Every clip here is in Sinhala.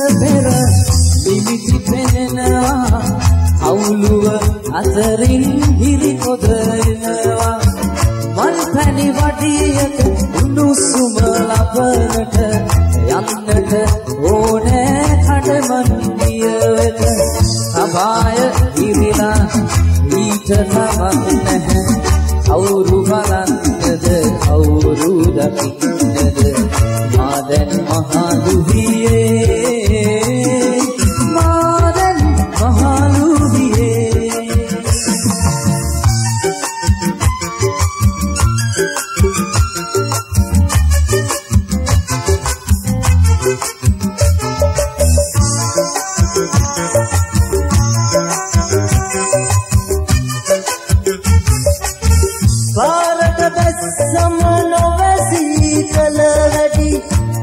වසක පෙර නිමිති පෙනෙනවා. අවුලුව අතරින් හිරි කොදෙනවා මල් පැණි වඩියක උණුසුම ලබනට යන්නට ඕනෑ කඩමන්දිය වෙත සබාය ඉරිලා ඊට නමක් නැහැ. කවුරු බලන්නද කවුරු දකින්නද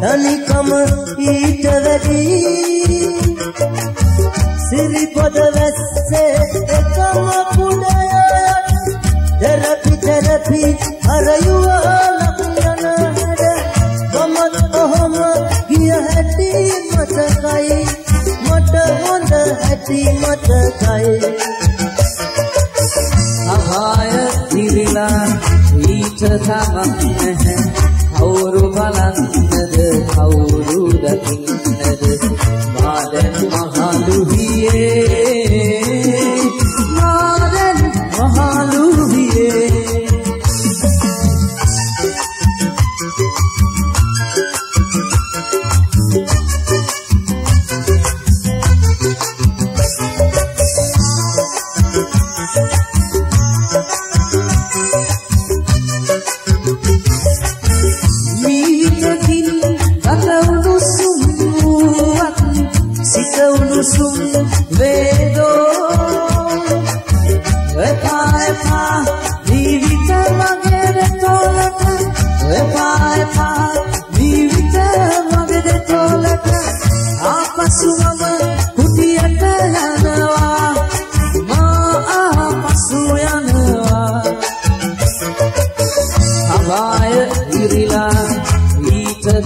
තනිකම ඊට වැඩි. සිරිපොද වැස්සේ එකම කුඩයට තෙරපි තෙරපි අරයුව ලක්යන හැඩ. ගමත් ඔහොම ගිය හැටි මතකයි. මට හොඳ හැටි මතකයි. සහාය ඉරිලා ඊට තමක් නැහැ කවුරු බලන්නද කවුරු දකින්නද මා දැන් बिताउनु सुन मेरो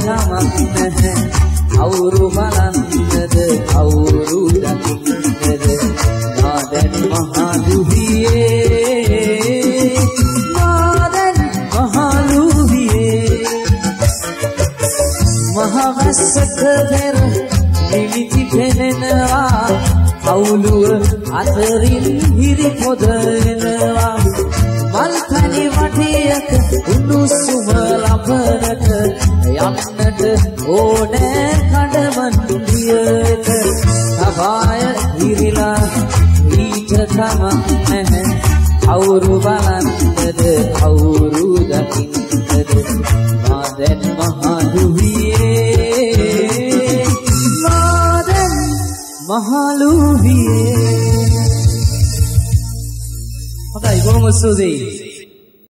ඊට තමක් නැහැ කවුරු බලන්නද? කවුරු දකින්නද? මා දැන් මහා දුහියේ මා දැන් මහා දුහියේ මහවස්සක පෙර නිමිති පෙනෙනවා. කවුලුව අතරින් හිරි පොදෙනවා මල් පැණි වටියක උණුසුම ලබනට යන්නට ඕනෑ කඩමන්දියට සබාය ඉරිලා ඊට තමක් නැහැ කවුරු බලන්නද කවුරු දකින්නද? මා දැන් මහා දුහියේ මා දැන් මහා ලුහියේ හොඳයි බොහොම ස්තුතියි?